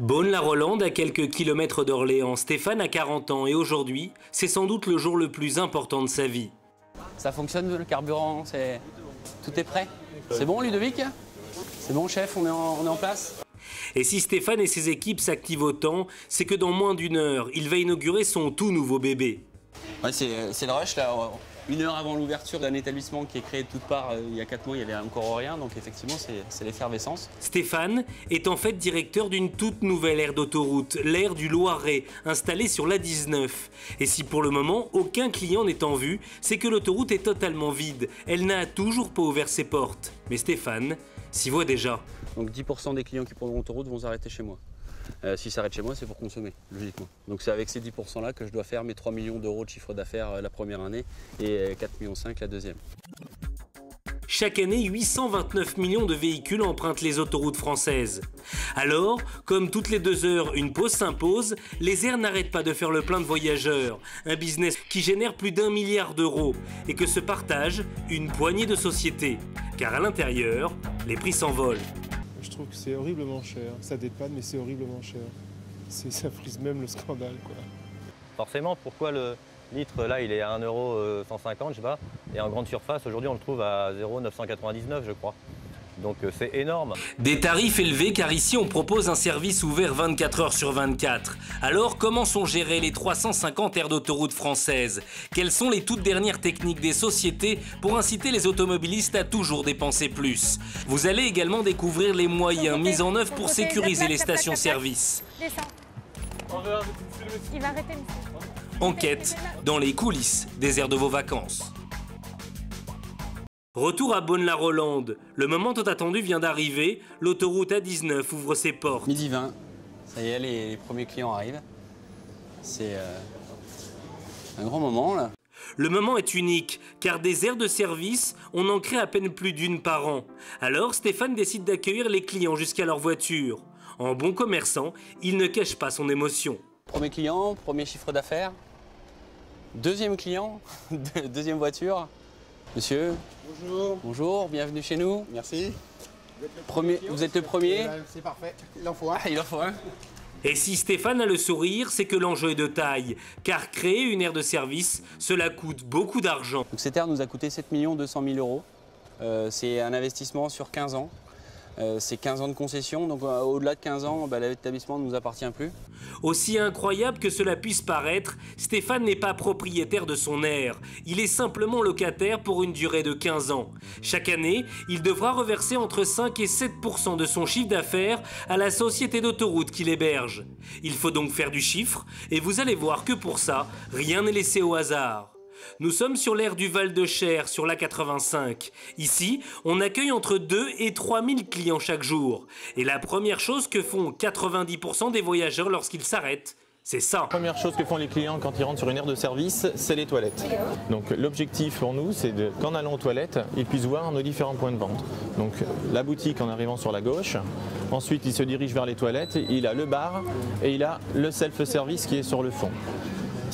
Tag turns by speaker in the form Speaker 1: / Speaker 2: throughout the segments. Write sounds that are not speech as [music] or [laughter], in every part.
Speaker 1: Beaune-la-Rolande, à quelques kilomètres d'Orléans, Stéphane a 40 ans et aujourd'hui, c'est sans doute le jour le plus important de sa vie.
Speaker 2: Ça fonctionne le carburant, c'est tout est prêt. C'est bon Ludovic? C'est bon chef, on est en, on est en place?
Speaker 1: Et si Stéphane et ses équipes s'activent autant, c'est que dans moins d'une heure, il va inaugurer son tout nouveau bébé.
Speaker 2: Ouais, c'est c'est le rush là. Une heure avant l'ouverture d'un établissement qui est créé de toutes parts, euh, il y a 4 mois, il n'y avait encore rien, donc effectivement c'est c'est l'effervescence.
Speaker 1: Stéphane est en fait directeur d'une toute nouvelle aire d'autoroute, l'aire du Loiret, installée sur l'A19. Et si pour le moment aucun client n'est en vue, c'est que l'autoroute est totalement vide. Elle n'a toujours pas ouvert ses portes. Mais Stéphane s'y voit déjà.
Speaker 2: Donc 10% des clients qui prendront l'autoroute vont s'arrêter chez moi. Euh, S'ils s'arrêtent chez moi, c'est pour consommer, logiquement. Donc c'est avec ces 10% là que je dois faire mes 3 millions d'euros de chiffre d'affaires euh, la première année et euh, 4 millions 5 la deuxième.
Speaker 1: Chaque année, 829 millions de véhicules empruntent les autoroutes françaises. Alors, comme toutes les deux heures, une pause s'impose, les airs n'arrêtent pas de faire le plein de voyageurs. Un business qui génère plus d'un milliard d'euros et que se partagent une poignée de sociétés. Car à l'intérieur, les prix s'envolent.
Speaker 3: Je trouve que c'est horriblement cher. Ça dépanne, mais c'est horriblement cher. Ça frise même le scandale, quoi.
Speaker 4: Forcément, pourquoi le litre là il est à 1,150€, je sais pas, et en grande surface aujourd'hui on le trouve à 0,999 je crois. Donc euh, c'est énorme.
Speaker 1: Des tarifs élevés car ici on propose un service ouvert 24 heures sur 24. Alors comment sont gérées les 350 aires d'autoroute françaises? Quelles sont les toutes dernières techniques des sociétés pour inciter les automobilistes à toujours dépenser plus? Vous allez également découvrir les moyens mis en œuvre pour sécuriser les stations-service.
Speaker 5: Descends. Il va arrêter, monsieur.
Speaker 1: Enquête dans les coulisses des aires de vos vacances. Retour à Bonne-la-Rolande. Le moment tant attendu vient d'arriver. L'autoroute A19 ouvre ses portes.
Speaker 2: Midi 20, ça y est, les, les premiers clients arrivent. C'est euh, un grand moment là.
Speaker 1: Le moment est unique, car des aires de service, on en crée à peine plus d'une par an. Alors Stéphane décide d'accueillir les clients jusqu'à leur voiture. En bon commerçant, il ne cache pas son émotion.
Speaker 2: Premier client, premier chiffre d'affaires. Deuxième client, [laughs] deuxième voiture. Monsieur,
Speaker 6: Bonjour,
Speaker 2: bonjour, bienvenue chez nous.
Speaker 6: merci.
Speaker 2: Premier, vous êtes le premier
Speaker 6: Eh ben, C'est parfait, il en faut un.
Speaker 2: Ah, il en faut un.
Speaker 1: Et si Stéphane a le sourire, c'est que l'enjeu est de taille, car créer une aire de service, cela coûte beaucoup d'argent.
Speaker 2: Donc cette aire nous a coûté 7 200 000 euros. Euh, c'est un investissement sur 15 ans. Euh, c'est 15 ans de concession, donc euh, au-delà de 15 ans, bah, l'établissement ne nous appartient plus.
Speaker 1: Aussi incroyable que cela puisse paraître, Stéphane n'est pas propriétaire de son aire. Il est simplement locataire pour une durée de 15 ans. Chaque année, il devra reverser entre 5 et 7% de son chiffre d'affaires à la société d'autoroute qui l'héberge. Il faut donc faire du chiffre, et vous allez voir que pour ça, rien n'est laissé au hasard. Nous sommes sur l'aire du Val de Cher, sur la 85. Ici, on accueille entre 2 et 3 000 clients chaque jour. Et la première chose que font 90% des voyageurs lorsqu'ils s'arrêtent, c'est ça.
Speaker 7: Première chose que font les clients quand ils rentrent sur une aire de service, c'est les toilettes. Donc l'objectif pour nous, c'est qu'en allant aux toilettes, ils puissent voir nos différents points de vente. Donc la boutique en arrivant sur la gauche, ensuite il se dirige vers les toilettes, il a le bar et il a le self-service qui est sur le fond.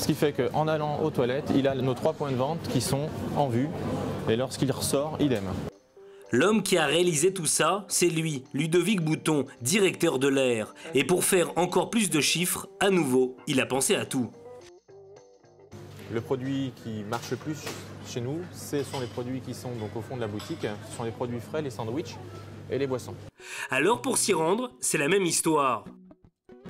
Speaker 7: Ce qui fait qu'en allant aux toilettes, il a nos trois points de vente qui sont en vue et lorsqu'il ressort, idem.
Speaker 1: L'homme qui a réalisé tout ça, c'est lui, Ludovic Bouton, directeur de l'air. Et pour faire encore plus de chiffres, à nouveau, il a pensé à tout.
Speaker 7: Le produit qui marche le plus chez nous, ce sont les produits qui sont donc au fond de la boutique. Ce sont les produits frais, les sandwichs et les boissons.
Speaker 1: Alors pour s'y rendre, c'est la même histoire.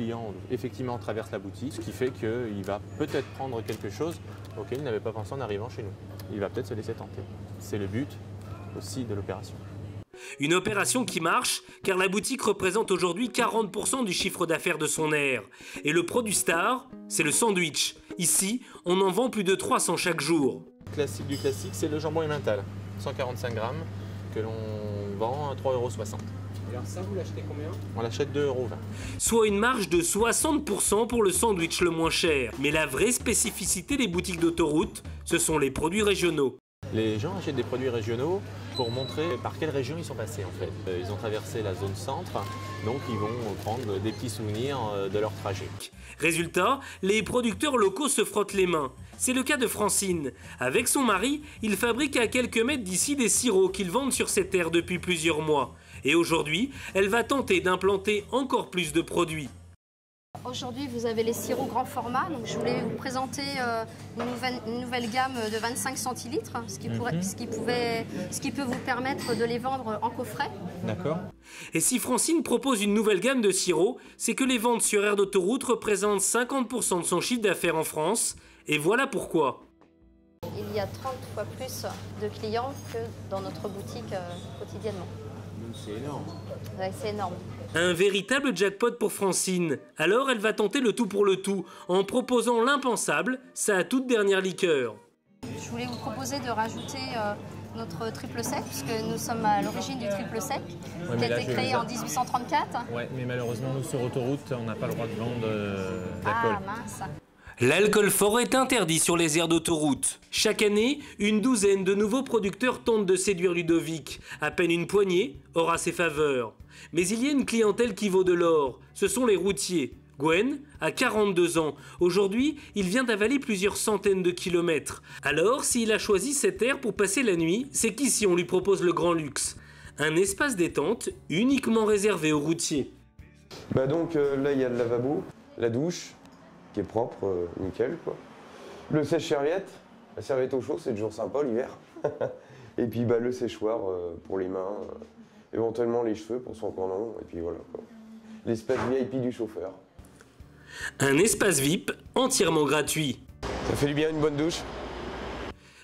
Speaker 7: Client effectivement traverse la boutique, ce qui fait qu'il va peut-être prendre quelque chose auquel il n'avait pas pensé en arrivant chez nous. Il va peut-être se laisser tenter. C'est le but aussi de l'opération.
Speaker 1: Une opération qui marche, car la boutique représente aujourd'hui 40% du chiffre d'affaires de son aire. Et le produit star, c'est le sandwich. Ici, on en vend plus de 300 chaque jour.
Speaker 7: Classique du classique, c'est le jambon emmental, 145 grammes, que l'on vend à 3,60 euros.
Speaker 6: Alors ça, vous l'achetez combien
Speaker 7: On l'achète 2,20 euros.
Speaker 1: Soit une marge de 60% pour le sandwich le moins cher. Mais la vraie spécificité des boutiques d'autoroute, ce sont les produits régionaux.
Speaker 7: Les gens achètent des produits régionaux pour montrer par quelle région ils sont passés en fait. Euh, Ils ont traversé la zone centre, donc ils vont prendre des petits souvenirs euh, de leur trajet.
Speaker 1: Résultat, les producteurs locaux se frottent les mains. C'est le cas de Francine. Avec son mari, ils fabriquent à quelques mètres d'ici des sirops qu'ils vendent sur ces terres depuis plusieurs mois. Et aujourd'hui, elle va tenter d'implanter encore plus de produits.
Speaker 8: Aujourd'hui, vous avez les sirops grand format. Donc, je voulais vous présenter euh, une, nouvelle, gamme de 25 centilitres, ce qui, pourrait, ce, qui pouvait, ce qui peut vous permettre de les vendre en coffret.
Speaker 7: D'accord.
Speaker 1: Et si Francine propose une nouvelle gamme de sirops, c'est que les ventes sur aire d'autoroute représentent 50% de son chiffre d'affaires en France. Et voilà pourquoi.
Speaker 8: Il y a 30 fois plus de clients que dans notre boutique euh, quotidiennement.
Speaker 6: C'est énorme.
Speaker 8: Ouais, c'est énorme.
Speaker 1: Un véritable jackpot pour Francine. Alors elle va tenter le tout pour le tout en proposant l'impensable, sa toute dernière liqueur.
Speaker 8: Je voulais vous proposer de rajouter euh, notre triple sec, puisque nous sommes à l'origine du triple sec, qui a été créé en 1834.
Speaker 7: Ouais, mais malheureusement, nous sur autoroute, on n'a pas le droit de vendre euh, d'alcool.
Speaker 8: Ah mince.
Speaker 1: L'alcool fort est interdit sur les aires d'autoroute. Chaque année, une douzaine de nouveaux producteurs tentent de séduire Ludovic. À peine une poignée aura ses faveurs. Mais il y a une clientèle qui vaut de l'or. Ce sont les routiers. Gwen a 42 ans. Aujourd'hui, il vient d'avaler plusieurs centaines de kilomètres. Alors, s'il a choisi cette aire pour passer la nuit, c'est qu'ici on lui propose le grand luxe. Un espace détente uniquement réservé aux routiers.
Speaker 9: Bah donc euh, là il y a le lavabo, la douche qui est propre, euh, nickel quoi. Le sèche-serviette, la serviette au chaud c'est toujours sympa l'hiver. [laughs] et puis bah, le séchoir euh, pour les mains, éventuellement les cheveux pour son cordon et puis voilà quoi. L'espace VIP du chauffeur.
Speaker 1: Un espace VIP entièrement gratuit.
Speaker 9: Ça fait du bien une bonne douche?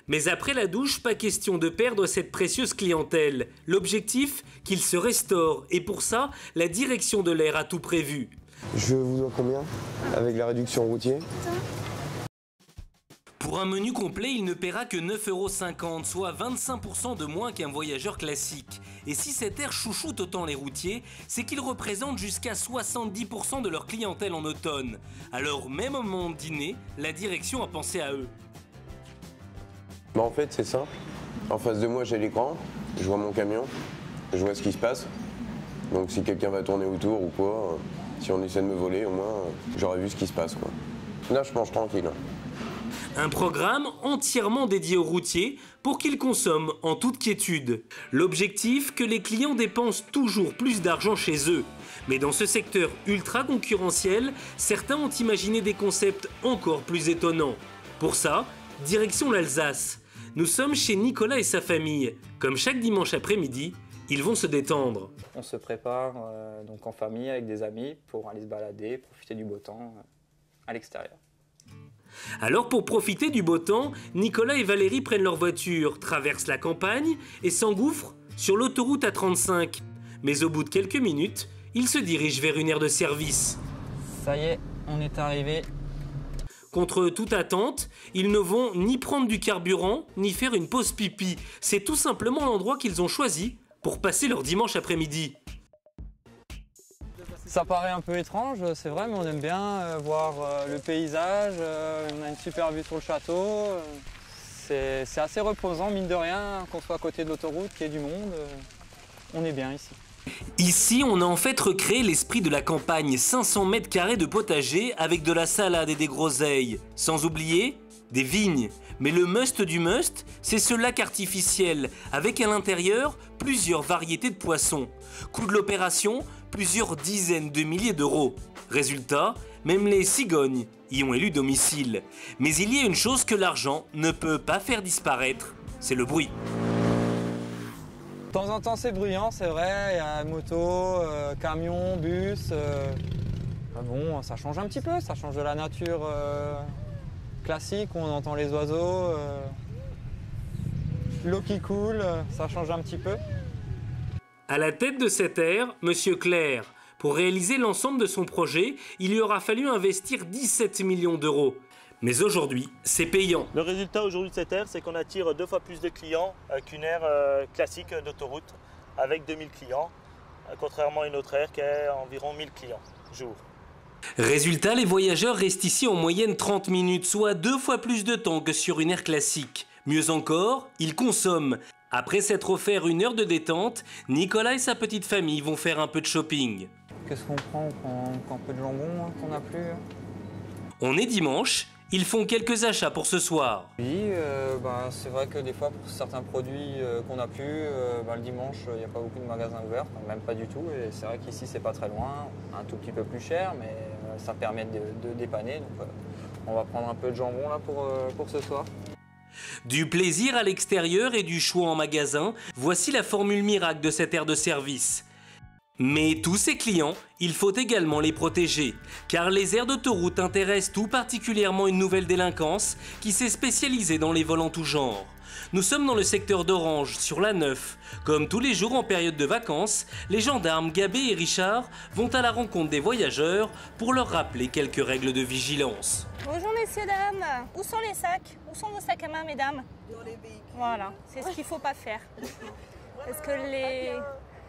Speaker 1: Mais après la douche, pas question de perdre cette précieuse clientèle. L'objectif, qu'il se restaure. Et pour ça, la direction de l'air a tout prévu.
Speaker 9: Je vous dois combien Avec la réduction routier
Speaker 1: Pour un menu complet, il ne paiera que 9,50€, soit 25% de moins qu'un voyageur classique. Et si cet air chouchoute autant les routiers, c'est qu'il représente jusqu'à 70% de leur clientèle en automne. Alors même au moment de dîner, la direction a pensé à eux.
Speaker 9: Bah en fait c'est simple. En face de moi j'ai l'écran, je vois mon camion, je vois ce qui se passe. Donc si quelqu'un va tourner autour ou quoi, euh, si on essaie de me voler au moins euh, j'aurais vu ce qui se passe quoi. Là je mange tranquille.
Speaker 1: Un programme entièrement dédié aux routiers pour qu'ils consomment en toute quiétude. L'objectif, que les clients dépensent toujours plus d'argent chez eux. Mais dans ce secteur ultra concurrentiel, certains ont imaginé des concepts encore plus étonnants. Pour ça, direction l'Alsace. Nous sommes chez Nicolas et sa famille. Comme chaque dimanche après-midi, ils vont se détendre.
Speaker 10: On se prépare euh, donc en famille avec des amis pour aller se balader, profiter du beau temps euh, à l'extérieur.
Speaker 1: Alors pour profiter du beau temps, Nicolas et Valérie prennent leur voiture, traversent la campagne et s'engouffrent sur l'autoroute A35. Mais au bout de quelques minutes, ils se dirigent vers une aire de service.
Speaker 10: Ça y est, on est arrivé.
Speaker 1: Contre toute attente, ils ne vont ni prendre du carburant, ni faire une pause pipi. C'est tout simplement l'endroit qu'ils ont choisi pour passer leur dimanche après-midi.
Speaker 10: Ça paraît un peu étrange, c'est vrai, mais on aime bien euh, voir euh, le paysage. euh, on a une super vue sur le château. c'est assez reposant, mine de rien, qu'on soit à côté de l'autoroute, qu'il y ait du monde. on est bien ici.
Speaker 1: Ici, on a en fait recréé l'esprit de la campagne, 500 mètres carrés de potager avec de la salade et des groseilles. Sans oublier des vignes. Mais le must du must, c'est ce lac artificiel, avec à l'intérieur plusieurs variétés de poissons. Coût de l'opération, plusieurs dizaines de milliers d'euros. Résultat, même les cigognes y ont élu domicile. Mais il y a une chose que l'argent ne peut pas faire disparaître, c'est le bruit.
Speaker 10: De temps en temps, c'est bruyant, c'est vrai. Il y a moto, euh, camion, bus. euh, bah bon, ça change un petit peu. Ça change de la nature euh, classique où on entend les oiseaux. L'eau qui coule, ça change un petit peu.
Speaker 1: À la tête de cette ère, Monsieur Claire. Pour réaliser l'ensemble de son projet, il lui aura fallu investir 17 millions d'euros. Mais aujourd'hui, c'est payant.
Speaker 11: Le résultat aujourd'hui de cette aire, c'est qu'on attire deux fois plus de clients euh, qu'une aire euh, classique d'autoroute avec 2000 clients, euh, contrairement à une autre aire qui a environ 1000 clients jour.
Speaker 1: Résultat, les voyageurs restent ici en moyenne 30 minutes, soit deux fois plus de temps que sur une aire classique. Mieux encore, ils consomment. Après s'être offert une heure de détente, Nicolas et sa petite famille vont faire un peu de shopping.
Speaker 10: Qu'est-ce qu'on prend On prend, un peu de jambon hein, qu'on n'a plus.
Speaker 1: On est dimanche Ils font quelques achats pour ce soir.
Speaker 10: Oui, euh, ben, c'est vrai que des fois pour certains produits euh, qu'on a plus, euh, ben, le dimanche il n'y a pas beaucoup de magasins ouverts, enfin, même pas du tout. Et c'est vrai qu'ici c'est pas très loin, un tout petit peu plus cher, mais ça permet de, de dépanner. Donc on va prendre un peu de jambon là pour, pour ce soir.
Speaker 1: Du plaisir à l'extérieur et du choix en magasin, voici la formule miracle de cette aire de service. Mais tous ces clients, il faut également les protéger, car les aires d'autoroute intéressent tout particulièrement une nouvelle délinquance qui s'est spécialisée dans les vols en tout genre. Nous sommes dans le secteur d'Orange, sur la 9. Comme tous les jours en période de vacances, les gendarmes Gabé et Richard vont à la rencontre des voyageurs pour leur rappeler quelques règles de vigilance.
Speaker 5: Bonjour messieurs, dames. Où sont les sacs? Où sont vos sacs à main, mesdames? Dans les véhicules. Voilà, c'est ce qu'il ne faut pas faire. Parce que les...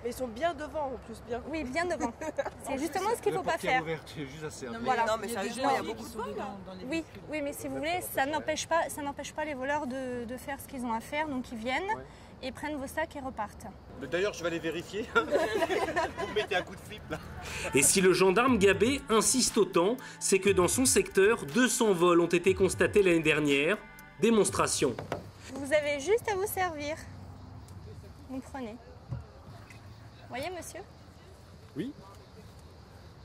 Speaker 12: Mais ils sont bien devant en plus, bien.
Speaker 5: Oui, bien devant. [laughs] C'est justement ce qu'il ne faut pas faire.
Speaker 12: Voilà. Non, mais sérieusement, il y a beaucoup de vols.
Speaker 5: Oui, oui, mais si vous voulez, ça n'empêche pas, ça n'empêche pas les voleurs de, de faire ce qu'ils ont à faire. Donc ils viennent et prennent vos sacs et repartent.
Speaker 13: D'ailleurs, je vais aller vérifier. [laughs] Vous me mettez un coup de flip là.
Speaker 1: Et si le gendarme Gabé insiste autant, c'est que dans son secteur, 200 vols ont été constatés l'année dernière. Démonstration.
Speaker 5: Vous avez juste à vous servir. Vous prenez. Voyez, monsieur
Speaker 3: Oui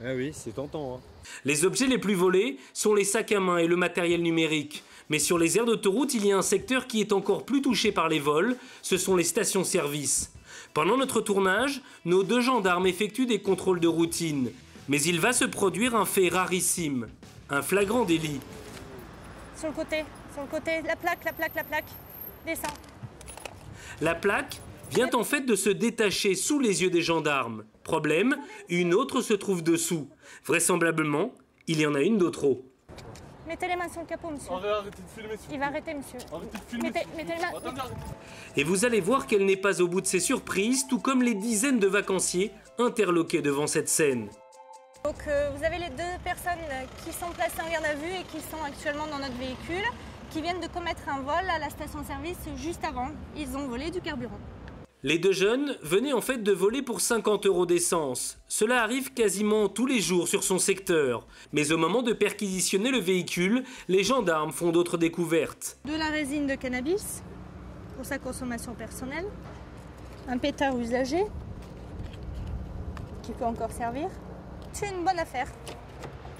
Speaker 3: Ah oui, c'est tentant. Hein.
Speaker 1: Les objets les plus volés sont les sacs à main et le matériel numérique. Mais sur les aires d'autoroute, il y a un secteur qui est encore plus touché par les vols, ce sont les stations-service. Pendant notre tournage, nos deux gendarmes effectuent des contrôles de routine. Mais il va se produire un fait rarissime, un flagrant délit.
Speaker 5: Sur le côté, sur le côté, la plaque, la plaque, la plaque. Descends.
Speaker 1: La plaque vient en fait de se détacher sous les yeux des gendarmes. Problème, une autre se trouve dessous. Vraisemblablement, il y en a une de trop.
Speaker 5: Mettez les mains sur le capot, monsieur.
Speaker 13: De filmer.
Speaker 5: Il va arrêter, monsieur.
Speaker 13: Arrêtez de filmer.
Speaker 5: Mettez, mettez les mains.
Speaker 1: Et vous allez voir qu'elle n'est pas au bout de ses surprises, tout comme les dizaines de vacanciers interloqués devant cette scène.
Speaker 5: Donc euh, vous avez les deux personnes qui sont placées en garde à vue et qui sont actuellement dans notre véhicule, qui viennent de commettre un vol à la station-service juste avant. Ils ont volé du carburant.
Speaker 1: Les deux jeunes venaient en fait de voler pour 50 euros d'essence. Cela arrive quasiment tous les jours sur son secteur. Mais au moment de perquisitionner le véhicule, les gendarmes font d'autres découvertes.
Speaker 5: De la résine de cannabis pour sa consommation personnelle, un pétard usagé qui peut encore servir. C'est une bonne affaire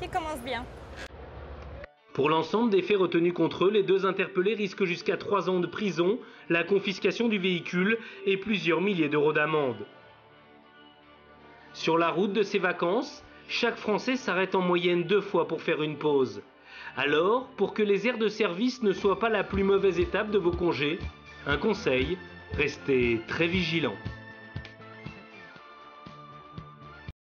Speaker 5: qui commence bien.
Speaker 1: Pour l'ensemble des faits retenus contre eux, les deux interpellés risquent jusqu'à 3 ans de prison, la confiscation du véhicule et plusieurs milliers d'euros d'amende. Sur la route de ces vacances, chaque Français s'arrête en moyenne deux fois pour faire une pause. Alors, pour que les aires de service ne soient pas la plus mauvaise étape de vos congés, un conseil, restez très vigilants.